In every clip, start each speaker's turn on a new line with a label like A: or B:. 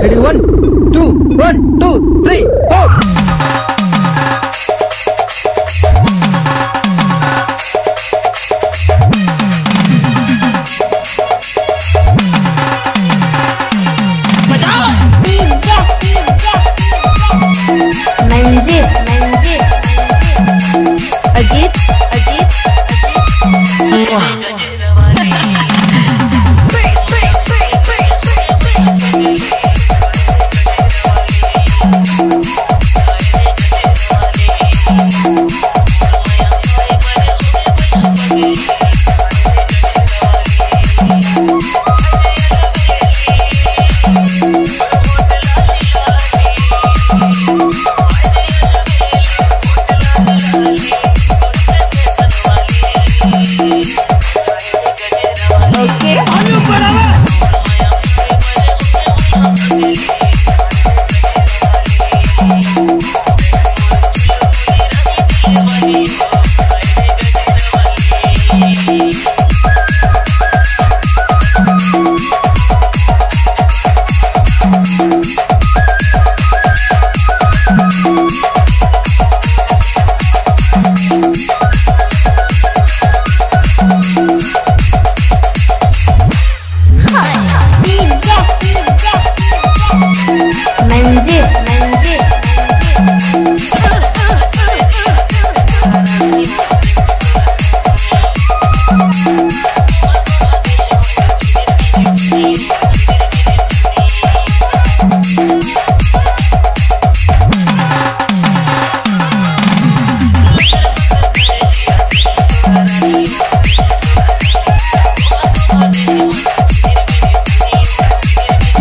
A: Ready? One, two, one, two, three, four.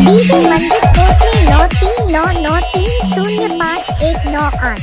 B: DJ मंजिल कोसी नौ तीन नौ नौ तीन शून्य पाँच एक नौ आठ।